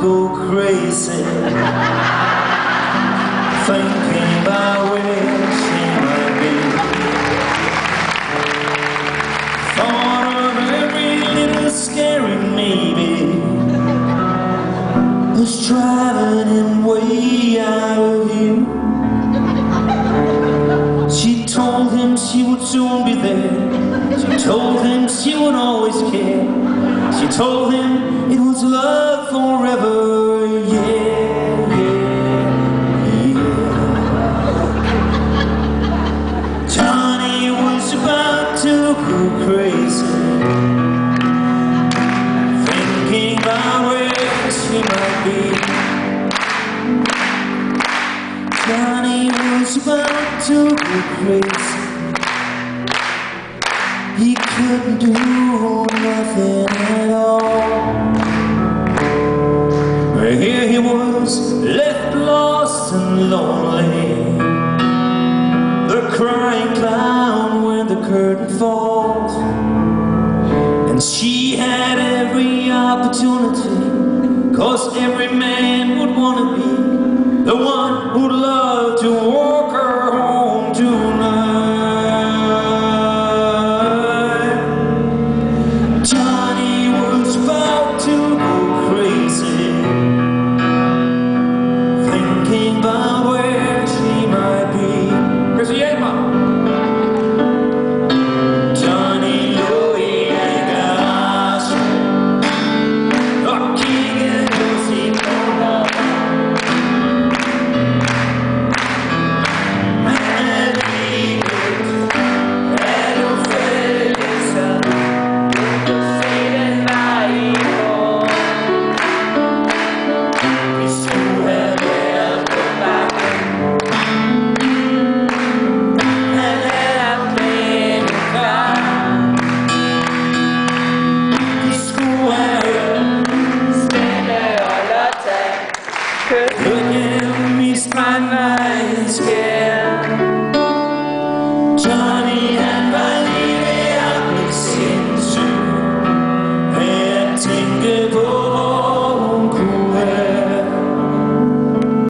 go crazy. Thinking about where she might be. Thought of every little scary maybe. Was driving him way out of here. She told him she would soon be there. She told him she would always care. She told him it was love. Thinking about where she might be. Johnny was about to crazy. He couldn't do nothing at all. But here he was, left lost and lonely. The crying clown when the curtain falls. She had every opportunity, cause every man would wanna be the one who'd love to Couldn't miss my mind, scared.